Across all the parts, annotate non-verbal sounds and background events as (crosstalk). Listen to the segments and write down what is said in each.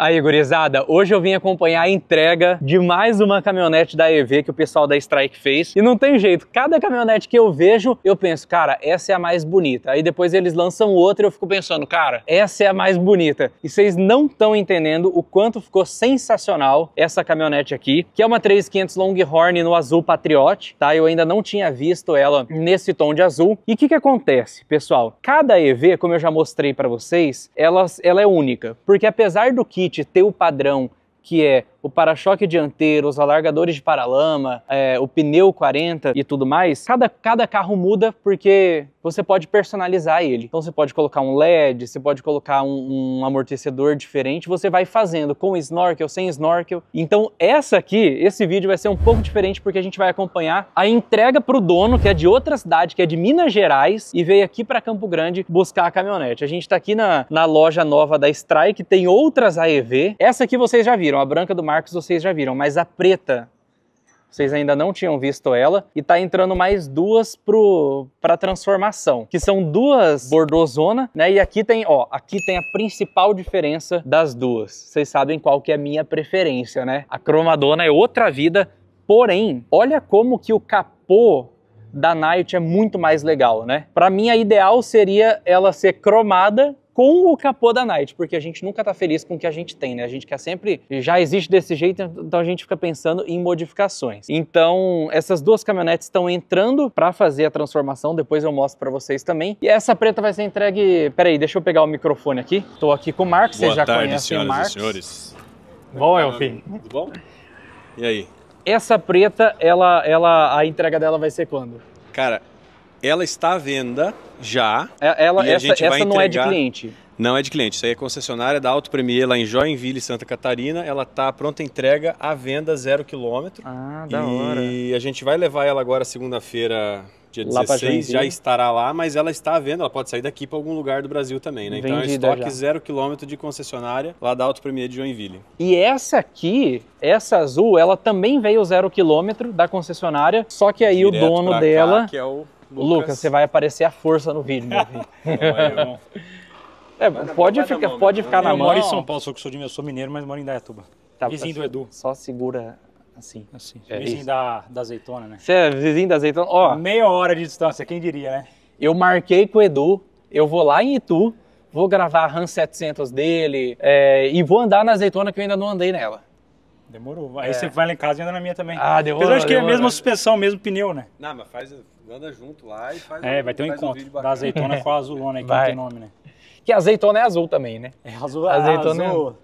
Aí, gurizada, hoje eu vim acompanhar a entrega de mais uma caminhonete da EV que o pessoal da Strike fez. E não tem jeito, cada caminhonete que eu vejo, eu penso, cara, essa é a mais bonita. Aí depois eles lançam outra e eu fico pensando, cara, essa é a mais bonita. E vocês não estão entendendo o quanto ficou sensacional essa caminhonete aqui, que é uma 3500 Longhorn no azul Patriot, tá? Eu ainda não tinha visto ela nesse tom de azul. E o que que acontece, pessoal? Cada EV, como eu já mostrei para vocês, ela, ela é única, porque apesar do kit ter o padrão que é o para-choque dianteiro, os alargadores de paralama, é, o pneu 40 e tudo mais, cada, cada carro muda porque você pode personalizar ele. Então você pode colocar um LED, você pode colocar um, um amortecedor diferente, você vai fazendo com snorkel, sem snorkel. Então essa aqui, esse vídeo vai ser um pouco diferente porque a gente vai acompanhar a entrega para o dono, que é de outra cidade, que é de Minas Gerais, e veio aqui para Campo Grande buscar a caminhonete. A gente está aqui na, na loja nova da Strike, tem outras AEV. Essa aqui vocês já viram, a branca do Marcos vocês já viram, mas a preta vocês ainda não tinham visto ela e tá entrando mais duas para transformação, que são duas bordozona, né? E aqui tem, ó, aqui tem a principal diferença das duas. Vocês sabem qual que é a minha preferência, né? A cromadona é outra vida, porém, olha como que o capô da Night é muito mais legal, né? Para mim a ideal seria ela ser cromada com o capô da Night, porque a gente nunca tá feliz com o que a gente tem, né? A gente quer sempre, já existe desse jeito, então a gente fica pensando em modificações. Então, essas duas caminhonetes estão entrando para fazer a transformação, depois eu mostro para vocês também. E essa preta vai ser entregue, peraí, deixa eu pegar o microfone aqui. Tô aqui com o Marcos, vocês já tarde, conhecem o Marcos. E senhores. Bom, Elfim. Tudo bom? E aí? Essa preta, ela, ela, a entrega dela vai ser quando? Cara, ela está à venda já. É, ela, e a essa vai essa não é de entregar- cliente. Não é de cliente, isso aí é concessionária da Auto Premier lá em Joinville, Santa Catarina. Ela está pronta entrega à venda zero quilômetro. Ah, e a gente vai levar ela agora segunda-feira, dia Lá pra 16, já estará lá, mas ela está à venda, ela pode sair daqui para algum lugar do Brasil também, né? Então é Vendida estoque já. zero quilômetro de concessionária lá da Auto Premier de Joinville. E essa aqui, essa azul, ela também veio zero quilômetro da concessionária, só que aí o Direto dono pra cá, dela... que é o O Lucas, você vai aparecer a força no vídeo, meu filho. (laughs) É, pode vai na ficar, mão, pode né? ficar na eu mão. moro em São Paulo, sou que sou de eu sou mineiro, mas moro em Dayatuba. Tá, vizinho do Edu. Só segura assim. Assim, É vizinho isso. da, da azeitona, né? Você é vizinho da azeitona? Ó, Meia hora de distância, quem diria, né? eu marquei com o Edu, eu vou lá em Itu, vou gravar a RAM 700 dele é, e vou andar na azeitona que eu ainda não andei nela. Demorou. Aí você vai lá em casa e anda na minha também. É. Ah, demorou, Apesar de que é a mesma suspensão, mesmo pneu, né? Não, mas faz, anda junto lá e faz É, vai ter um encontro vídeo da azeitona com a (laughs) azulona aí, que Vai. não tem nome, né? Que a azeitona é azul também, né? É azul, A azeitona azul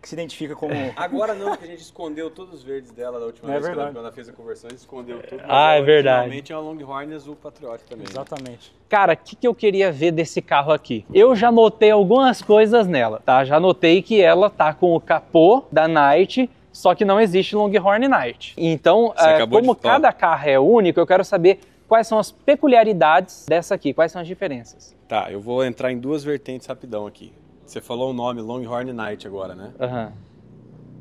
que se identifica como... Agora não, porque a gente escondeu todos os verdes dela da última É vez que ela, verdade. quando ela fez a conversão, a gente escondeu tudo. Ah, é verdade. Finalmente é uma Longhorn azul Patriot também. né? Exatamente. Cara, o que, que eu queria ver desse carro aqui? Eu já notei algumas coisas nela, tá? Já notei que ela tá com o capô da Night, só que não existe Longhorn Night. Então, acabou como cada carro é único, eu quero saber quais são as peculiaridades dessa aqui, quais são as diferenças. Tá, eu vou entrar em duas vertentes rapidão aqui. Você falou o nome Longhorn Night agora, né? Aham.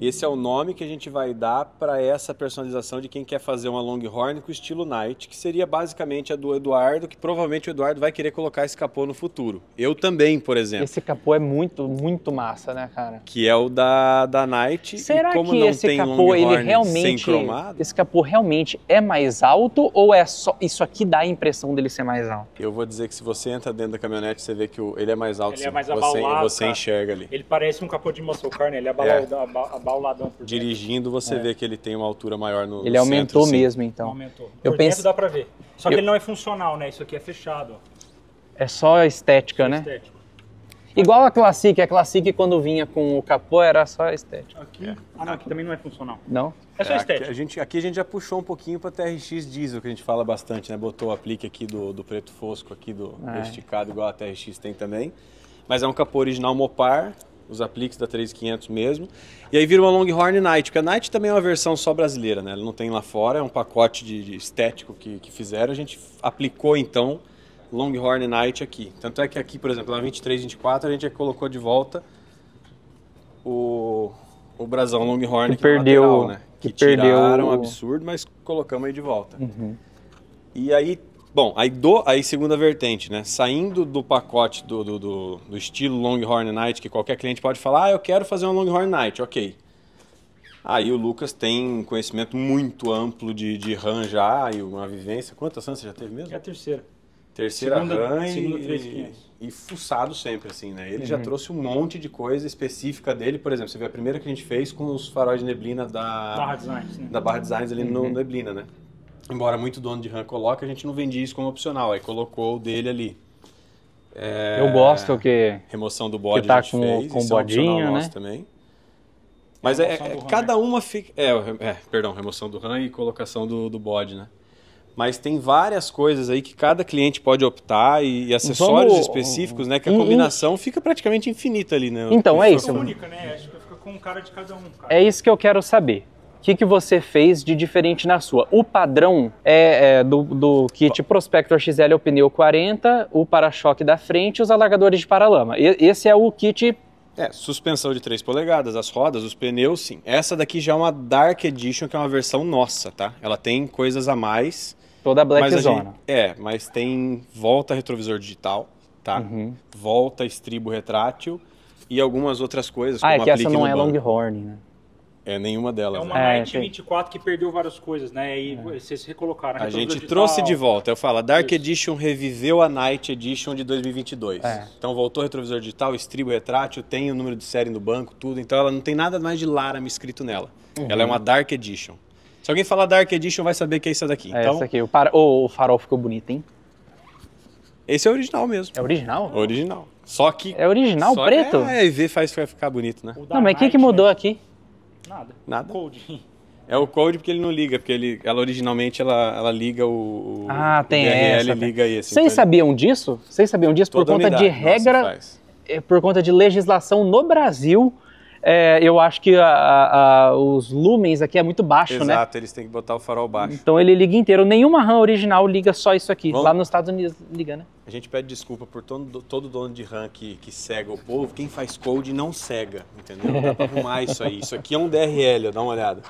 Esse é o nome que a gente vai dar para essa personalização de quem quer fazer uma Longhorn com estilo Night, que seria basicamente a do Eduardo, que provavelmente o Eduardo vai querer colocar esse capô no futuro. Eu também, por exemplo. Esse capô é muito, muito massa, né, cara? Que é o da, da Night. Será e como que não esse tem capô, ele realmente. cromado, Esse capô realmente é mais alto ou é só. Isso aqui dá a impressão dele ser mais alto? eu vou dizer que se você entra dentro da caminhonete, você vê que o- ele é mais alto. Ele é sim. mais você, abaulado, você cara. enxerga ali. Ele parece um capô de muscle car, né? Ele é É. abaulado- aba- por dentro. Dirigindo, você vê que ele tem uma altura maior no Ele no aumentou centro, mesmo, então. aumentou. Eu por penso- dá pra ver. Só que Eu- ele não é funcional, né? Isso aqui é fechado. ó. É só estética, né? Estético. Igual a Classic. A Classic, quando vinha com o capô, era só estética. Aqui. Ah, não, aqui também não é funcional. Não? É só É, estético. Aqui a, gente, aqui a gente já puxou um pouquinho para TRX diesel, que a gente fala bastante, né? Botou o aplique aqui do, do preto fosco, aqui do É. esticado, igual a TRX tem também. Mas é um capô original Mopar, os apliques da 3500 mesmo. E aí vira uma Longhorn Night, porque a Night também é uma versão só brasileira, né? Ela não tem lá fora, é um pacote de, de estético que, que fizeram. A gente aplicou então Longhorn Night aqui. Tanto é que aqui, por exemplo, na 23, 24, a gente já colocou de volta o, o brasão Longhorn Que perdeu- lateral, né? que Que, tiraram, perdeu- absurdo, mas colocamos aí de volta. Uhum. E aí, Bom, aí, do, aí segunda vertente, né? Saindo do pacote do, do, do, do estilo Longhorn Night, que qualquer cliente pode falar, ah, eu quero fazer uma Longhorn Night, ok. Aí o Lucas tem um conhecimento muito amplo de, de RAM já e uma vivência. Quantas RAM você já teve mesmo? É a terceira. Terceira Segunda- RAM segunda e, 3500. e fuçado sempre, assim, né? Ele já trouxe um monte de coisa específica dele. Por exemplo, você vê a primeira que a gente fez com os faróis de neblina da Barra Designs, né? da Barra Designs ali no Neblina, né? Embora muito dono de RAM coloque, a gente não vendia isso como opcional. Aí colocou o dele ali. É, Eu gosto que Remoção do bode que tá a gente com- fez, com isso é opcional bodinho, nosso né? também. Mas é, é- RAM, cada uma fica... É, o é, perdão, remoção do RAM e colocação do, do bode, né? Mas tem várias coisas aí que cada cliente pode optar e, e acessórios Vamos- específicos, né? Que a combinação fica praticamente infinita ali, né? Então, é isso. Única, né? Acho que fica com um cara de cada um, cara. É isso que eu quero saber. O que, que você fez de diferente na sua? O padrão é, é do, do kit Prospector XL é o pneu 40, o para-choque da frente e os alargadores de paralama. E- esse é o kit É, suspensão de 3 polegadas, as rodas, os pneus, sim. Essa daqui já é uma Dark Edition, que é uma versão nossa, tá? Ela tem coisas a mais. toda Black Zona. gente- é, mas tem volta retrovisor digital, tá? Uhum. Volta estribo retrátil e algumas outras coisas. Ah, é que essa não é banco. Longhorn, né? É nenhuma É delas. uma né? É, Night tem. 24 que perdeu várias coisas, né? E vocês recolocaram. A retrovisor gente digital. trouxe de volta. Eu falo, a Dark Isso. Edition reviveu a Night Edition de 2022. É. Então voltou retrovisor digital, estribo retrátil, tem o número de série no banco, tudo. Então ela não tem nada mais de Laramie escrito nela. Uhum. Ela é uma Dark Edition. Se alguém falar Dark Edition, vai saber que é isso daqui. É então, essa aqui. O, para- o- o farol ficou bonito, hein? esse é o original mesmo. É original? Original. Só que. É original, só preto? Que a EV faz vai ficar bonito, né? O Não, mas o que, Night, que mudou né? aqui? Nada. Nada. Code. É o code porque ele não liga, porque ele, ela originalmente ela, ela liga o. o- Ah, o tem DRL essa, tem. liga esse. Vocês então sabiam disso? Vocês sabiam disso por toda conta de unidade nossa regra, faz. é, por conta de legislação no Brasil? É, eu acho que a- a- os lumens aqui é muito baixo, né? Exato, eles têm que botar o farol baixo. Então ele liga inteiro. Nenhuma RAM original liga só isso aqui. Vamos- Lá nos Estados Unidos liga, né? A gente pede desculpa por todo, todo dono de RAM que, que cega o povo. Quem faz code não cega, entendeu? Dá pra arrumar (laughs) isso aí. Isso aqui é um DRL, dá uma olhada.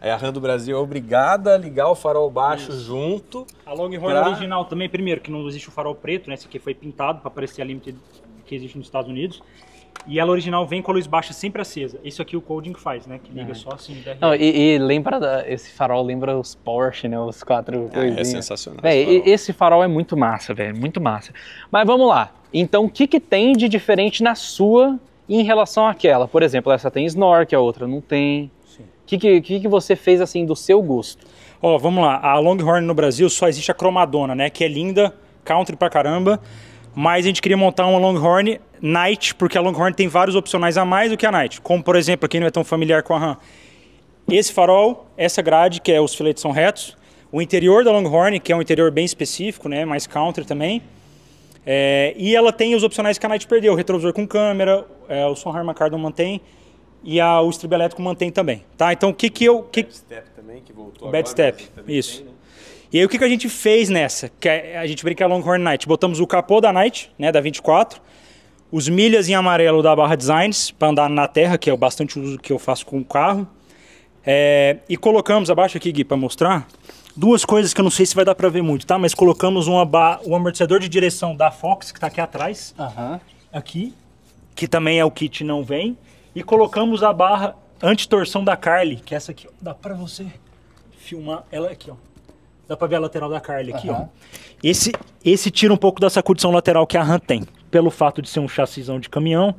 Aí a RAM do Brasil é obrigada a ligar o farol baixo junto. A Longhorn Pra- original também, primeiro, que não existe o farol preto, né? Esse aqui foi pintado para parecer a Limited que existe nos Estados Unidos. E ela original vem com a luz baixa sempre acesa. Isso aqui o coding faz, né? Que liga só assim. Não, e, e lembra, da- esse farol lembra os Porsche, né? Os quatro Ah, é coisinhas. sensacional. Véi, esse farol. esse farol é muito massa, velho, muito massa. Mas vamos lá. Então, o que, que tem de diferente na sua em relação àquela? Por exemplo, essa tem snorkel, a outra não tem. Sim. O que, que, que, que você fez assim do seu gosto? Ó, vamos lá. A Longhorn no Brasil só existe a cromadona, né? Que é linda, country pra caramba. Mas a gente queria montar uma Longhorn Night, porque a Longhorn tem vários opcionais a mais do que a Night. Como, por exemplo, quem não é tão familiar com a RAM. Esse farol, essa grade, que é os filetes são retos. O interior da Longhorn, que é um interior bem específico, né? Mais country também. É, e ela tem os opcionais que a Night perdeu. O retrovisor com câmera, é, o som Harman Kardon mantém. E a, o estribo elétrico mantém também, tá? Então, o que que eu... Que, Bad Step também, que voltou Bad agora, Step, isso. tem, né? E aí o que, que a gente fez nessa? Que a a gente brinca a Longhorn Night. Botamos o capô da Night, né, da 24, os milhas em amarelo da Barra Designs para andar na terra, que é o bastante uso que eu faço com o carro. É, e colocamos abaixo aqui, Gui, para mostrar, duas coisas que eu não sei se vai dar para ver muito, tá? Mas colocamos uma ba- o amortecedor de direção da Fox, que está aqui atrás, aqui, que também é o kit não vem, e colocamos a barra anti-torção da Carly, que é essa aqui, ó. dá para você filmar ela aqui, ó. Dá pra ver a lateral da Carly aqui, ó. Esse, esse tira um pouco da sacudição lateral que a RAM tem. Pelo fato de ser um chassizão de caminhão,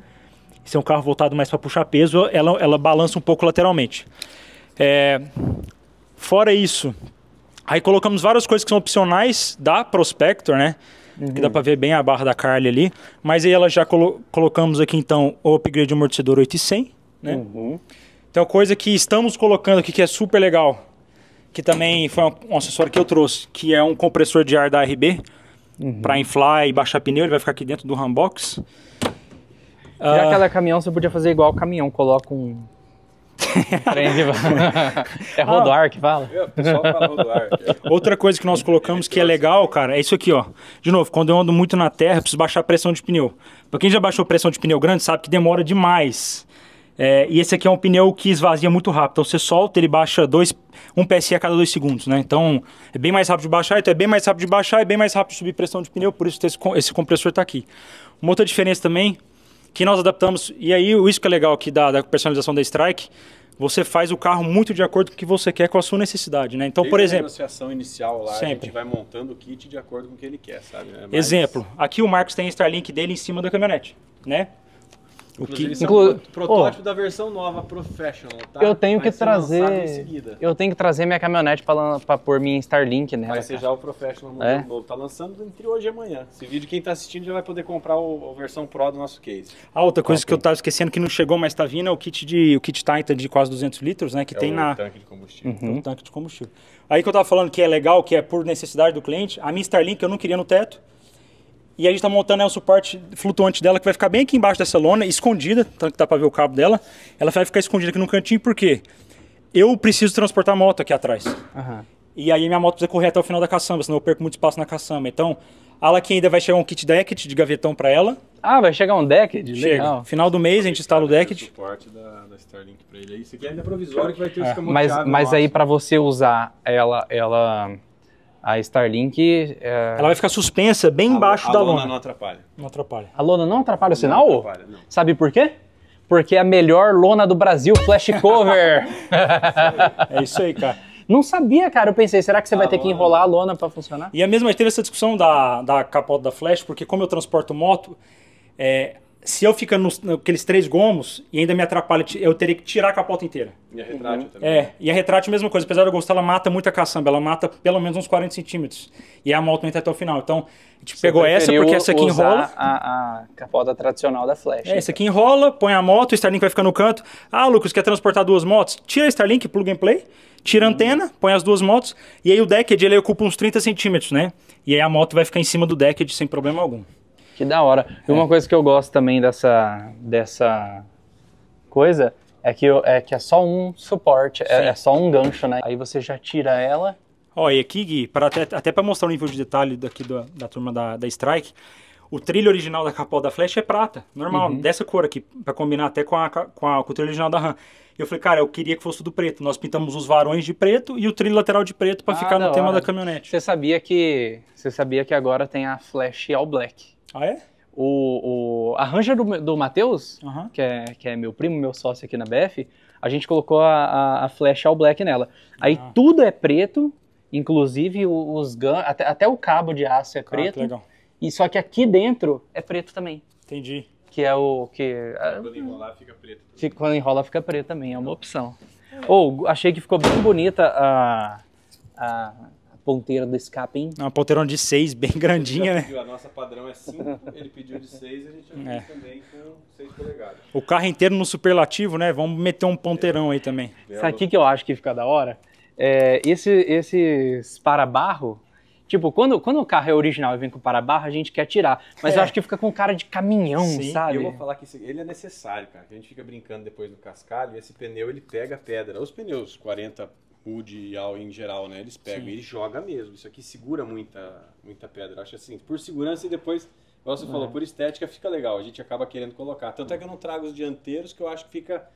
ser um carro voltado mais para puxar peso, ela, ela balança um pouco lateralmente. É, fora isso, aí colocamos várias coisas que são opcionais da Prospector, né? Que dá pra ver bem a barra da Carly ali. Mas aí ela já colo- colocamos aqui então o upgrade de amortecedor 8100, né? Então, coisa que estamos colocando aqui que é super legal, que também foi um, um acessório que eu trouxe, que é um compressor de ar da RB, para inflar e baixar pneu, ele vai ficar aqui dentro do Rambox. Já Ah, que ela é caminhão, você podia fazer igual o caminhão, coloca um. (laughs) É rodoar que fala? É, ar. Outra coisa que nós colocamos que é legal, cara, é isso aqui, ó. De novo, quando eu ando muito na terra, eu preciso baixar a pressão de pneu. Pra quem já baixou pressão de pneu grande, sabe que demora demais É, e esse aqui é um pneu que esvazia muito rápido. Então você solta, ele baixa dois, um PSI a cada dois segundos, né? Então é bem mais rápido de baixar, então é bem mais rápido de baixar e bem mais rápido de subir pressão de pneu, por isso esse, esse compressor está aqui. Uma outra diferença também, que nós adaptamos, e aí isso que é legal aqui da, da personalização da Strike, você faz o carro muito de acordo com o que você quer, com a sua necessidade, né? Então, Desde por a exemplo... negociação inicial lá, a Sempre. gente vai montando o kit de acordo com o que ele quer, sabe? É mais- Exemplo, aqui o Marcos tem a Starlink dele em cima da caminhonete, né? O que, é Inclu- um pro- protótipo da versão nova Professional, tá? Eu tenho Vai que trazer. Eu tenho que trazer minha caminhonete pra pôr minha Starlink nela. Vai ser cara. já o Professional É? novo. Tá lançando entre hoje e amanhã. Esse vídeo, quem tá assistindo já vai poder comprar o, a versão Pro do nosso case. A outra coisa que eu tava esquecendo que não chegou, mas tá vindo, é o kit de o kit Titan de quase 200 litros, né? Que É tem o na tanque de combustível. no tanque de combustível. Aí que eu tava falando que é legal, que é por necessidade do cliente, a minha Starlink eu não queria no teto. E a gente tá montando né, o suporte flutuante dela, que vai ficar bem aqui embaixo dessa lona, escondida, tanto que dá pra ver o cabo dela. Ela vai ficar escondida aqui no cantinho, por quê? Eu preciso transportar a moto aqui atrás. Aham. E aí minha moto precisa correr até o final da caçamba, senão eu perco muito espaço na caçamba. Então, ela aqui ainda vai chegar um kit deck de gavetão pra ela. Ah, vai chegar um deck de Chega. legal. Final do mês a gente instala o O deck. suporte da, da Starlink pra ele. Isso aqui ainda é provisório que vai ter o É. Mas, mas aí pra você usar ela, ela a Starlink, é, Ela vai ficar suspensa bem A- embaixo a da lona lona. não atrapalha. Não atrapalha. a lona não atrapalha o Não sinal? atrapalha, não. Sabe por quê? Porque é a melhor lona do Brasil, flash cover. (laughs) É isso aí, cara. não sabia, cara. Eu pensei, será que você vai A ter que enrolar a lona pra funcionar? E a mesma teve essa discussão da, da capota da Flash, porque como eu transporto moto, é, se eu ficar nos, naqueles três gomos e ainda me atrapalha, eu teria que tirar a capota inteira. E a retrátil também. É, e a retrátil, mesma coisa. Apesar de eu gostar, ela mata muito a caçamba. Ela mata pelo menos uns 40 centímetros. E a moto não entra até o final. Então, a gente pegou essa porque essa aqui usar enrola. A, a capota tradicional da flash. É, essa aqui enrola, põe a moto, o Starlink vai ficar no canto. Ah, Lucas, quer transportar duas motos? Tira a Starlink, plug and play, tira a antena, põe as duas motos, e aí o decked ele ocupa uns 30 centímetros, né? E aí a moto vai ficar em cima do decked sem problema algum. Que da hora. E É. uma coisa que eu gosto também dessa, dessa coisa é que, eu- é que é só um suporte, é, é só um gancho, né? Aí você já tira ela. Ó, e aqui, Gui, para até, até para mostrar o nível de detalhe daqui da, da turma da, da Strike, o trilho original da capota da Flash é prata, normal, dessa cor aqui, para combinar até com, a, com, a, com o trilho original da RAM. Eu falei, cara, eu queria que fosse tudo preto. Nós pintamos os varões de preto e o trilho lateral de preto para Ah, ficar no da tema hora. da caminhonete. Você sabia que você sabia que agora tem a flash all black. Ah, é? O, o a Ranger do, do Matheus, Aham. que é, que é meu primo, meu sócio aqui na BF, a gente colocou a, a, a flash all black nela. Aí Ah. tudo é preto, inclusive o- os gan até, até o cabo de aço é Ah, que preto. legal. E só que aqui dentro é preto também. Entendi. Que é o que. ah, Quando enrolar, fica preto. fica- quando enrola fica preto também, é uma opção. Ou achei que ficou bem bonita a, a, a ponteira do escape, hein? Uma polteirona de 6, bem grandinha, né? pediu, A nossa padrão é 5, ele pediu de 6 a gente É. também com 6 polegadas. O carro inteiro no superlativo, né? Vamos meter um ponteirão aí também. Sabe o que, que eu acho que fica da hora? É, esse, esses para-barro, tipo, quando, quando o carro é original e vem com para-barro, a gente quer tirar. Mas É. eu acho que fica com cara de caminhão, Sim, sabe? eu vou falar que esse- ele é necessário, cara. A gente fica brincando depois no cascalho e esse pneu ele pega pedra. Os pneus 40 Wood e All em geral, né? Eles pegam Sim. e ele joga mesmo. Isso aqui segura muita, muita pedra. Eu Acho assim, por segurança e depois, igual você falou, por estética fica legal. A gente acaba querendo colocar. Tanto é que eu não trago os dianteiros que eu acho que fica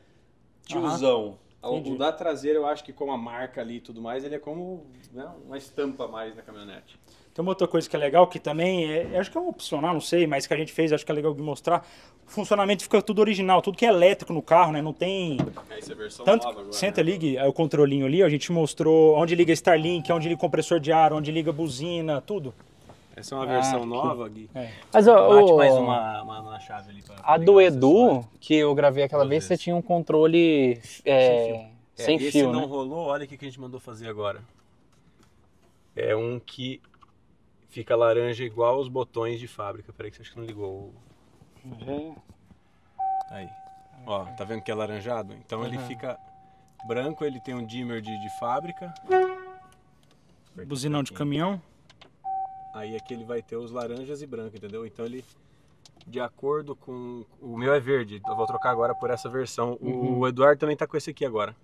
tiozão. Entendi. O da traseira eu acho que com a marca ali e tudo mais, ele é como né, uma estampa a mais na caminhonete. Tem uma outra coisa que é legal, que também é, acho que é um opcional, não sei, mas que a gente fez, acho que é legal de mostrar. O funcionamento fica tudo original, tudo que é elétrico no carro, né? Não tem. Essa é a versão Tanto, nova agora. senta, né? ligue, aí o controlinho ali, a gente mostrou onde liga Starlink, onde liga o compressor de ar, onde liga a buzina, tudo. Essa é uma versão Ah, que- nova, Gui. É. Mas ó, Bate o- mais uma, uma, uma chave ali pra a do Edu, que eu gravei aquela Duas vez, você vezes. tinha um controle é, É, sem esse fio, não né? rolou, olha o que a gente mandou fazer agora. É um que fica laranja igual os botões de fábrica. Peraí que você acha que não ligou. o- Aí. Ó, tá vendo que é laranjado? Então ele fica branco, ele tem um dimmer de, de fábrica. Buzinão de caminhão. Aí aqui ele vai ter os laranjas e branco, entendeu? Então ele, de acordo com. O meu é verde, eu vou trocar agora por essa versão. O Eduardo também tá com esse aqui agora.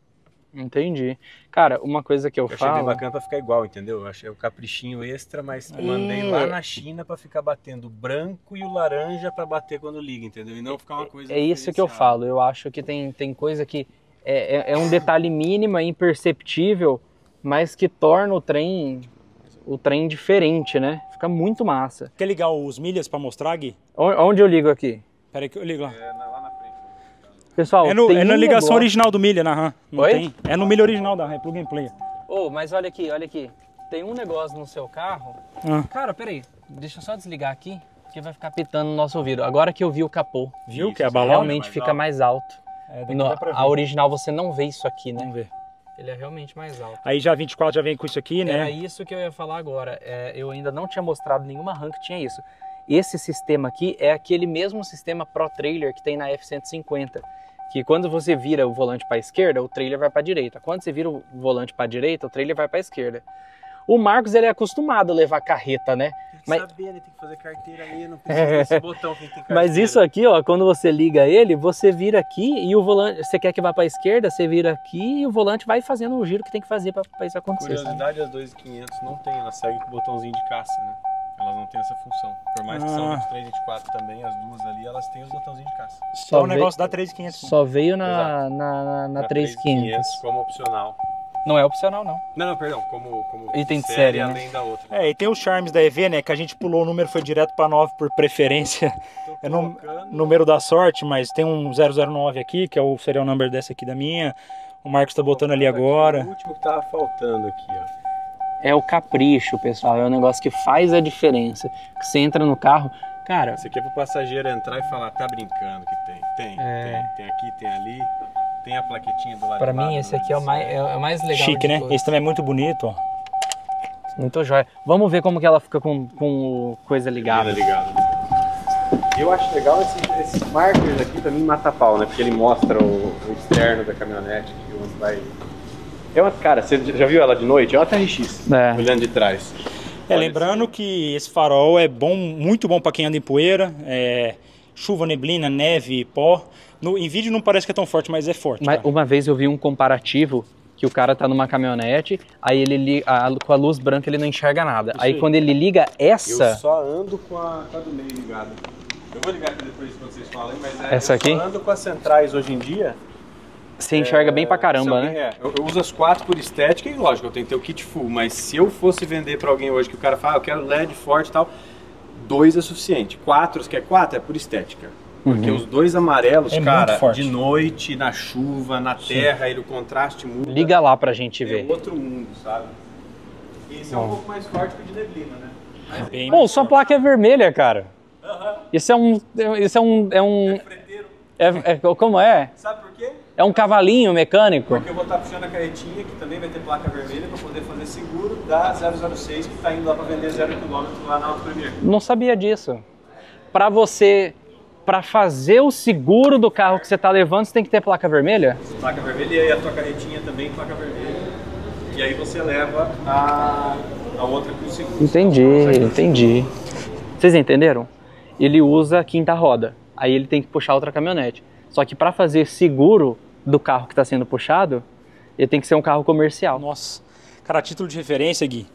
Entendi. Cara, uma coisa que eu, Eu achei bem falo. bacana pra ficar igual, entendeu? Eu achei o caprichinho extra, mas mandei lá na China pra ficar batendo o branco e o laranja pra bater quando liga, entendeu? E não ficar uma coisa É isso que eu falo. Eu acho que tem, tem coisa que é, é, é um detalhe mínimo, é imperceptível, mas que torna o trem o trem diferente, né? Fica muito massa. Quer ligar os milhas pra mostrar, Gui? Onde eu ligo aqui? Pera aí que eu ligo lá. É, lá na frente. Pessoal, É, no, tem é na ligação negócio- original do milha na RAM. Não Oi? tem? É no milha original da RAM, é plug and play. Ô, mas olha aqui, olha aqui. Tem um negócio no seu carro. Ah. Cara, peraí. Deixa eu só desligar aqui, que vai ficar pitando no nosso ouvido. Agora que eu vi o capô, Viu Isso, que é a balão? realmente mais fica alto. mais alto. É, No- a original você não vê isso aqui, né? Vamos ver. Ele é realmente mais alto. Aí já 24 já vem com isso aqui, Era né? isso que eu ia falar agora. É, eu ainda não tinha mostrado nenhuma RAM que tinha isso. Esse sistema aqui é aquele mesmo sistema Pro Trailer que tem na F-150. Que quando você vira o volante para a esquerda, o trailer vai para a direita. Quando você vira o volante para a direita, o trailer vai para a esquerda. O Marcos ele é acostumado a levar carreta, né? Que Mas- saber, né? Tem que fazer carteira aí, não (laughs) precisa desse botão quem tem carteira. Mas isso aqui, ó, quando você liga ele, você vira aqui e o volante, você quer que vá para a esquerda, você vira aqui e o volante vai fazendo o giro que tem que fazer para isso acontecer. sabe? Curiosidade, as 2500 não tem, elas seguem com o botãozinho de caça, né? Elas não têm essa função. Por mais que são Ah. 23 e 24 também, as duas ali, elas têm os botãozinhos de caça. Só o veio- negócio da 3500. Só veio na, na, na, na Pra 3500. como opcional. Não é opcional, não. Não, não, perdão, como, como Item de série, né? além da outra. É, e tem os charmes da EV, né? Que a gente pulou o número, foi direto pra 9 por preferência. Tô É no- número da sorte, mas tem um 009 aqui, que é o serial number dessa aqui da minha. O Marcos tá botando ali aqui agora. O último que tava faltando aqui, ó. É o capricho, pessoal. É um negócio que faz a diferença. Que Você entra no carro, cara. Esse aqui é pro passageiro entrar e falar, tá brincando que tem. Tem, É. tem. Tem aqui, tem ali. Tem a plaquetinha do lado Pra lá mim, esse aqui é o mais, é o mais legal. Chique, né? todos. Esse também é muito bonito, ó. Muito jóia. Vamos ver como que ela fica com, com coisa ligada. ligado. Eu acho legal esse, esse marker aqui, pra mim mata pau, né? Porque ele mostra o, o externo da caminhonete, que onde vai. É uma, cara, você já viu ela de noite? É uma TRX, É. olhando de trás. É, Olha lembrando que esse farol é bom, muito bom pra quem anda em poeira. É, chuva, neblina, neve, pó. No, em vídeo não parece que é tão forte, mas é forte. Mas cara. uma vez eu vi um comparativo que o cara tá numa caminhonete, aí ele liga, a- com a luz branca ele não enxerga nada. Isso Aí aí. quando ele liga Eu essa, só ando com a, com a do meio ligada. Eu vou ligar aqui depois quando vocês falam, mas é, Essa eu aqui? só ando com as centrais hoje em dia. você enxerga bem pra Se caramba, alguém- né? é, eu, eu uso as quatro por estética e lógico, eu tenho que ter o kit full, mas se eu fosse vender pra alguém hoje que o cara fala, ah, eu quero LED forte e tal, dois é suficiente. Quatro, você quer quatro? É por estética. Porque Uhum. os dois amarelos, É cara, forte. de noite, na chuva, na terra, e o contraste muda. Liga lá pra gente é ver. outro mundo, sabe? Esse é um pouco mais forte que o de neblina, né? Mas Bem Pô, sua placa é vermelha, cara. Isso é um. Isso é um. É um. freteiro. É, é- como é? Sabe por quê? É um cavalinho mecânico. Porque eu vou estar puxando a carretinha, que também vai ter placa vermelha, para poder da 006, que está indo lá para vender 0 km lá na Auto Premier. Não sabia disso. Pra você. Pra fazer o seguro do carro que você tá levando, você tem que ter placa vermelha? Placa vermelha e aí a tua carretinha também placa vermelha. E aí você leva a, a outra com o seguro. Entendi, entendi. Vocês entenderam? Ele usa a quinta roda. Aí ele tem que puxar outra caminhonete. Só que pra fazer seguro do carro que está sendo puxado, ele tem que ser um carro comercial. Nossa. Cara, título de referência, Gui,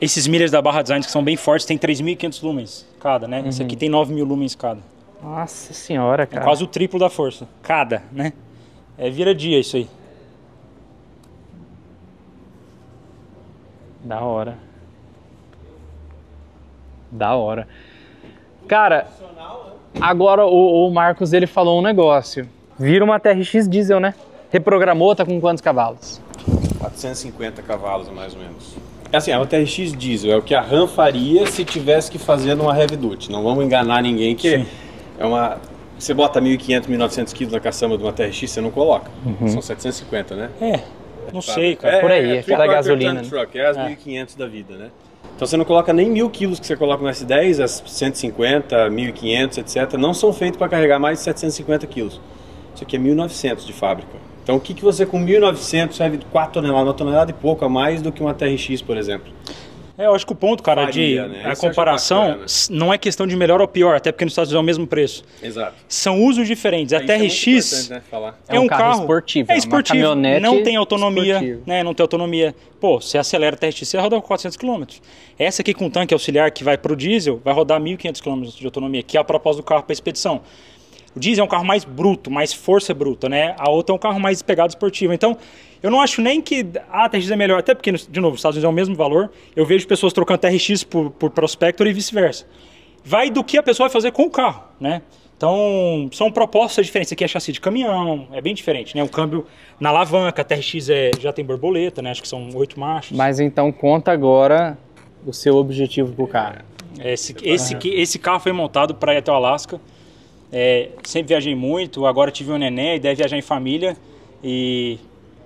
esses milhas da Barra Designs que são bem fortes tem 3.500 lumens cada, né? Esse aqui tem 9.000 lumens cada. Nossa senhora, É cara. quase o triplo da força. Cada, né? É vira dia isso aí. Da hora. Da hora. Cara, agora o, o Marcos ele falou um negócio. Vira uma TRX diesel, né? Reprogramou, tá com quantos cavalos? 450 cavalos, mais ou menos. É assim, é uma TRX diesel, é o que a Ram faria se tivesse que fazer numa heavy duty. Não vamos enganar ninguém que Sim. é uma... Você bota 1.500, 1.900 quilos na caçamba de uma TRX, você não coloca. São 750, né? É, não sei, cara. por aí, aquela three-quarter gasolina, né? Truck, é as É. 1.500 da vida, né? Então você não coloca nem mil quilos que você coloca no S10, as 150, 1.500, etc. Não são feitos para carregar mais de 750 quilos. Isso aqui é 1.900 de fábrica. Então o que, que você com 1.900 serve 4 toneladas, uma tonelada e pouco a mais do que uma TRX, por exemplo? É, eu acho que o ponto, cara, Faria, de né? A comparação não é questão de melhor ou pior, até porque nos Estados Unidos é o mesmo preço. Exato. São usos diferentes. A Isso é TRX importante, né, falar. É um carro esportivo, é é uma esportivo, caminhonete não tem autonomia, né? Não tem autonomia. Pô, você acelera a TRX, você roda 400 km. Essa aqui com tanque auxiliar que vai pro diesel, vai rodar 1.500 km de autonomia, que é a propósito do carro para expedição. O diesel é um carro mais bruto, mais força bruta, né? A outra é um carro mais pegado esportivo. Então, eu não acho nem que a TRX é melhor, até porque, de novo, os Estados Unidos é o mesmo valor. Eu vejo pessoas trocando TRX por, por Prospector e vice-versa. Vai do que a pessoa vai fazer com o carro, né? Então, são propostas diferentes. Esse aqui é chassi de caminhão, é bem diferente, né? O câmbio na alavanca, a TRX é, já tem borboleta, né? Acho que são oito marchas. Mas então conta agora o seu objetivo com o carro. Esse, esse, que- esse carro foi montado para ir até o Alasca. É, sempre viajei muito, agora tive um neném, deve viajar em família. E,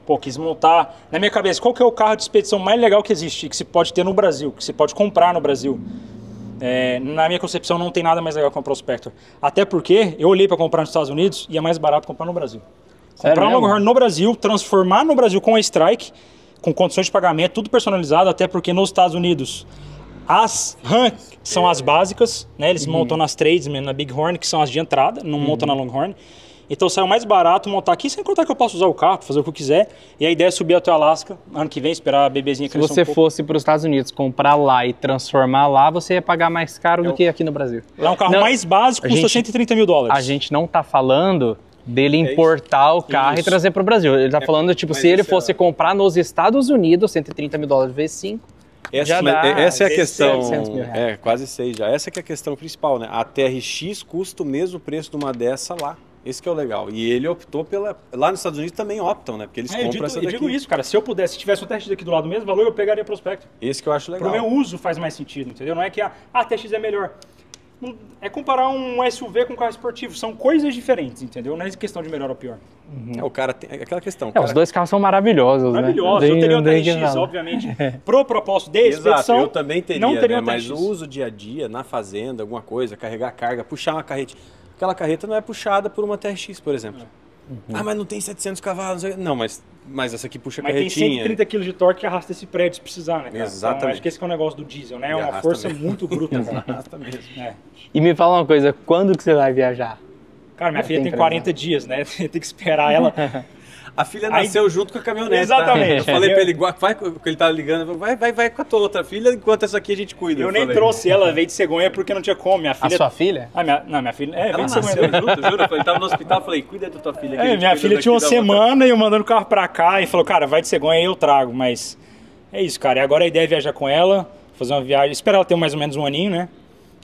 pô, quis montar. Na minha cabeça, qual que é o carro de expedição mais legal que existe, que se pode ter no Brasil, que se pode comprar no Brasil? É, na minha concepção, não tem nada mais legal que um Prospector. Até porque eu olhei para comprar nos Estados Unidos e é mais barato comprar no Brasil. Sério comprar um? Longhorn no Brasil, transformar no Brasil com a Strike, com condições de pagamento, tudo personalizado, até porque nos Estados Unidos as RAM são as básicas, né? Eles montam nas Tradesman, na Bighorn, que são as de entrada, não montam na Longhorn. Então saiu mais barato montar aqui, sem contar que eu posso usar o carro, fazer o que eu quiser. E a ideia é subir até o Alasca, ano que vem, esperar a bebezinha Se crescer você um pouco. fosse para os Estados Unidos comprar lá e transformar lá, você ia pagar mais caro do que aqui no Brasil. Lá um carro Não, mais básico, custa gente- 130 mil dólares. A gente não tá falando dele É importar o carro e Isso. trazer para o Brasil. Ele tá falando, tipo, se ele é- fosse comprar nos Estados Unidos, 130 mil dólares vezes 5. Essa, mas dá essa é a 600 questão. É, quase seis já. Essa que é a questão principal, né? A TRX custa o mesmo preço de uma dessa lá. Esse que é o legal. E ele optou pela. Lá nos Estados Unidos também optam, né? Porque eles É, eu, compram digo, essa eu daqui. digo isso, cara. Se eu pudesse, se tivesse um teste aqui do lado do mesmo valor, eu pegaria Prospector. Esse que eu acho legal. Pro meu uso faz mais sentido, entendeu? Não é que a, a TX é melhor. É comparar um SUV com um carro esportivo. São coisas diferentes, entendeu? Não é questão de melhor ou pior. É, o cara tem. é Aquela questão. É, cara- os dois carros são maravilhosos, Maravilhoso. né? Eu teria TRX, falar. obviamente, (laughs) pro propósito de Exato, expedição. eu também teria, não teria né? um mas TRX. o uso dia a dia, na fazenda, alguma coisa, carregar carga, puxar uma carreta. Aquela carreta não é puxada por uma TRX, por exemplo. Ah, mas não tem 700 cavalos. Não, mas, mas essa aqui puxa Mas tem carretinha. 130 kg de torque que arrasta esse prédio se precisar, né? Cara? Então, Exatamente. acho que esse que é o negócio do diesel, né? É uma força mesmo. muito bruta. (laughs) Arrasta mesmo. É. E me fala uma coisa, quando que você vai viajar? Cara, minha filha tem tem previsão. 40 dias, né? (laughs) Tem que esperar ela. (laughs) A filha Aí- nasceu junto com a caminhonete. Exatamente. tá? Eu falei pra ele, "Gua- vai, porque ele tava ligando, eu falei, vai, vai, vai com a tua outra filha, enquanto essa aqui a gente cuida. Eu nem falei. trouxe ela, veio de cegonha porque não tinha como. Minha A filha. sua filha? Ah, minha... Não, minha filha. É, Ela veio de cegonha. nasceu junto, juro. Eu falei, tava no hospital, eu falei, cuida da tua filha. que a É, minha filha tinha uma da outra." semana e eu mandando o carro pra cá e falou, cara, vai de cegonha e eu trago, mas é isso, cara. E agora a ideia é viajar com ela, fazer uma viagem, esperar ela ter mais ou menos um aninho, né?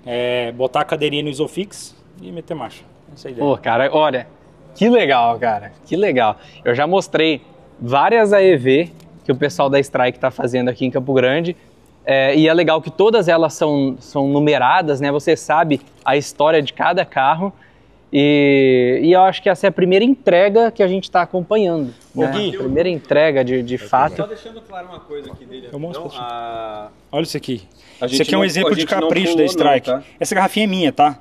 É, botar a cadeirinha no Isofix e meter marcha. Essa é a ideia. Pô, cara, olha, que legal, cara, que legal. Eu já mostrei várias AEV que o pessoal da Strike tá fazendo aqui em Campo Grande. é, e é legal que todas elas são, são numeradas, né? Você sabe a história de cada carro. E, e eu acho que essa é a primeira entrega que a gente está acompanhando. Né? Gui. Primeira entrega de, de Só fato. deixando claro uma coisa aqui dele. Eu mostro a... Olha isso aqui. A Isso aqui é um exemplo a de capricho pulou da Strike. não, tá? Essa garrafinha é minha, tá?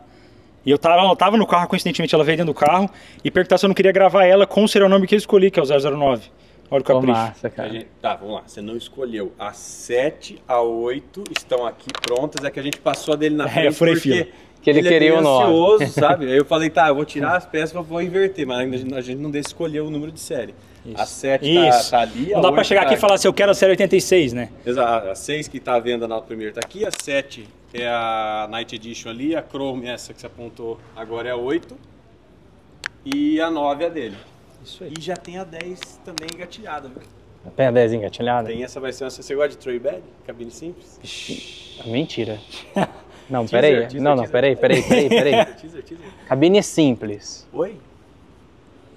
E eu tava, ela tava no carro, coincidentemente, ela veio dentro do carro e perguntou se eu não queria gravar ela com o serial number que eu escolhi, que é o 009. Olha o capricho. massa, cara. gente- Tá, vamos lá. Você não escolheu. A 7, a 8 estão aqui prontas. É que a gente passou a dele na (laughs) É, frente furei porque fila. Que ele é queria bem o nove. ansioso, sabe? (laughs) Aí eu falei, tá, eu vou tirar as peças, eu vou inverter. Mas ainda a gente- não deixa escolher o número de série. A 7 tá, Isso. tá ali. Não a dá pra 8 chegar tá aqui e falar assim, eu quero a série 86, né? Exato. A 6 que tá à venda na primeira tá aqui. A 7 é a Night Edition ali. A Chrome, essa que você apontou agora é a 8. E a 9 é a dele. Isso aí. E já tem a 10 também engatilhada, viu? Tem a 10 engatilhada? Tem essa vai ser uma. Você gosta de tray bed? Cabine simples? Mentira. (laughs) Não, Teaser, peraí. teaser, Não, não, teaser. peraí, peraí, peraí, peraí. (laughs) Teaser, teaser. Cabine simples. Oi?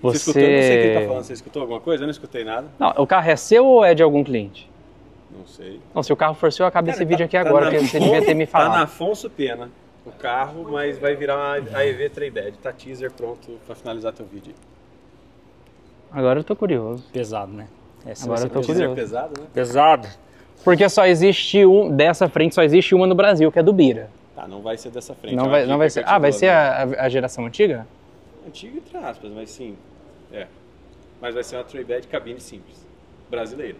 Você... Você escutou? Não sei quem tá falando. Você escutou alguma coisa? Eu não escutei nada. Não, o carro é seu ou é de algum cliente? Não sei. Não, se o carro for seu, acaba Cara, esse tá- vídeo aqui tá agora, na que você devia ter me Tá na falado. Afonso Pena, o carro, mas vai virar uma AEV Tray Bed. Tá teaser pronto pra finalizar teu vídeo. Agora eu tô curioso. Pesado, né? Essa Agora eu tô curioso. pesado, né? pesado. Porque só existe um, dessa frente só existe uma no Brasil, que é do Bira. Tá, não vai ser dessa frente. Não é vai, não vai ser. Ah, vai ser a, a geração antiga? Antigo entre aspas, mas sim. É. Mas vai ser uma Tray Bed cabine simples. Brasileira.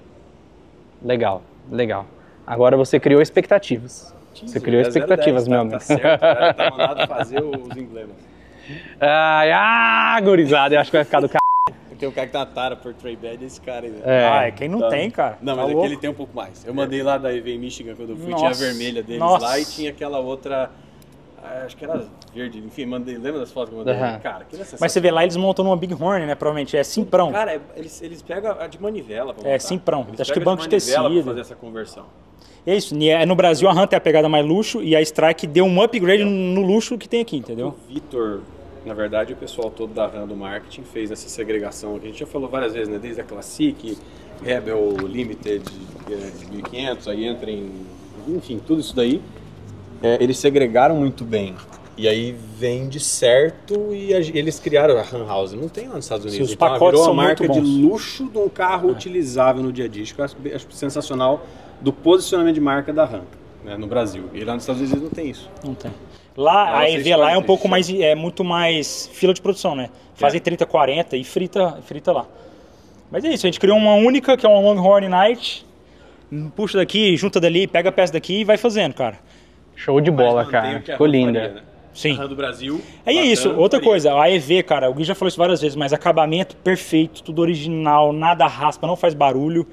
Legal, legal. Agora você criou expectativas. Você criou É 010, expectativas, tá, meu amigo. Tá certo, cara, tá mandado fazer os emblemas. Ai, ah, gurizada, eu acho que vai ficar do c... Tem um cara que tá na tara por Trey Bad, esse cara aí, né? É. Ah, é quem não Tá. tem, cara. Não, Tá mas é que louco. ele tem um pouco mais. Eu mandei lá da EV em Michigan quando eu fui, Nossa, tinha a vermelha deles nossa. lá e tinha aquela outra. Ah, Acho que era verde, enfim, mandei. Lembra das fotos que eu mandei? Aham. Cara, é sensacional. Mas você vê lá, eles montam numa Big Horn, né? Provavelmente. É simprão. Cara, é- eles, eles pegam a de manivela pra É, montar. simprão. Eles Acho que banco de pra tecido. fazer essa conversão. É isso. e é- No Brasil, a RAM tem a pegada mais luxo e a Strike deu um upgrade no luxo que tem aqui, entendeu? O Vitor, na verdade, o pessoal todo da RAM do marketing fez essa segregação que a gente já falou várias vezes, né? Desde a Classic, Rebel Limited de 1500, aí entra em. Enfim, tudo isso daí. É, eles segregaram muito bem. E aí vende certo e a- eles criaram a RAM House. Não tem lá nos Estados Unidos. os então, pacotes virou são uma marca de. É. luxo de um carro utilizável no dia a dia. Isso que eu acho, acho sensacional do posicionamento de marca da RAM né, no Brasil. E lá nos Estados Unidos não tem isso. Não tem. Lá, Ah, a EV lá é um pouco mais, é muito mais fila de produção, né? Fazem 30, 40 e frita, frita lá. Mas é isso, a gente criou uma única, que é uma Longhorn Night. Puxa daqui, junta dali, pega a peça daqui e vai fazendo, cara. Show de bola, cara. a Ficou linda. né? Sim. Do Brasil. Aí é isso, outra faria. coisa, a EV, cara, o Gui já falou isso várias vezes, mas acabamento perfeito, tudo original, nada raspa, não faz barulho.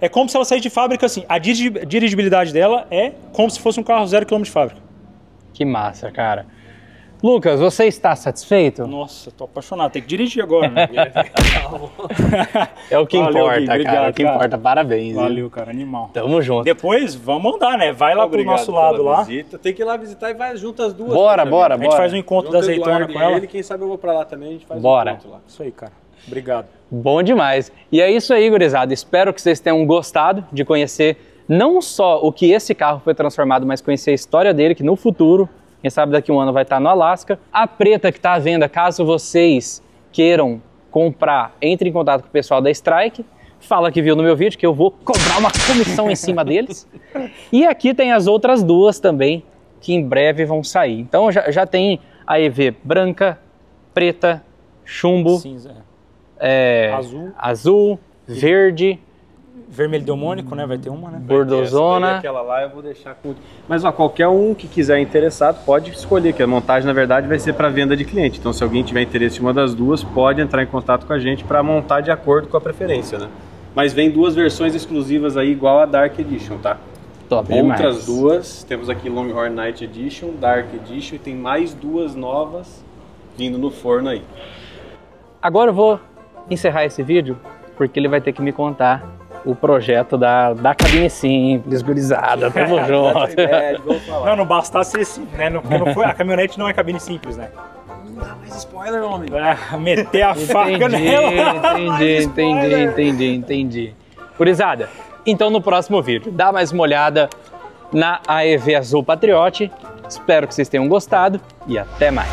É como se ela saísse de fábrica assim. A dirigi- dirigibilidade dela é como se fosse um carro zero quilômetro de fábrica. Que massa, cara. Lucas, você está satisfeito? Nossa, tô apaixonado. Tem que dirigir agora, né? (laughs) É o que Valeu, importa, Gui, cara. obrigado, o que cara. importa. Parabéns. Valeu, cara, animal. Tamo junto. Depois, vamos andar, né? Vai lá Obrigado pro nosso lado lá. Visita. Tem que ir lá visitar e vai junto as duas. Bora, né, bora, A gente bora. faz um encontro Junto da azeitona Eduardo com e ela. Ele, quem sabe eu vou pra lá também, a gente faz Bora. um encontro lá. Isso aí, cara. Obrigado. Bom demais. E é isso aí, gurizada. Espero que vocês tenham gostado de conhecer não só o que esse carro foi transformado, mas conhecer a história dele, que no futuro, quem sabe daqui um ano vai estar no Alasca. A preta que está à venda, caso vocês queiram comprar, entre em contato com o pessoal da Strike. Fala que viu no meu vídeo que eu vou cobrar uma comissão em cima deles. (laughs) E aqui tem as outras duas também, que em breve vão sair. Então já, já tem a EV branca, preta, chumbo, Cinza. é, Azul. azul, verde, Vermelho demônico, né? Vai ter uma, né? Bordozona. aquela lá eu vou deixar com. Mas ó, qualquer um que quiser interessado pode escolher, que a montagem na verdade vai ser para venda de cliente. Então se alguém tiver interesse em uma das duas, pode entrar em contato com a gente para montar de acordo com a preferência, né? Mas vem duas versões exclusivas aí igual a Dark Edition, tá? Top demais. Outras duas, temos aqui Longhorn Night Edition, Dark Edition e tem mais duas novas vindo no forno aí. Agora eu vou encerrar esse vídeo porque ele vai ter que me contar o projeto da, da cabine simples, gurizada. Tamo junto. É, falar. Não, não bastasse ser sim, né? Não, não foi, a caminhonete não é cabine simples, né? Não dá mais spoiler, homem. É, meter a faca nela. entendi, entendi, entendi, entendi. Gurizada, então no próximo vídeo, dá mais uma olhada na AEV Azul Patriote. Espero que vocês tenham gostado e até mais.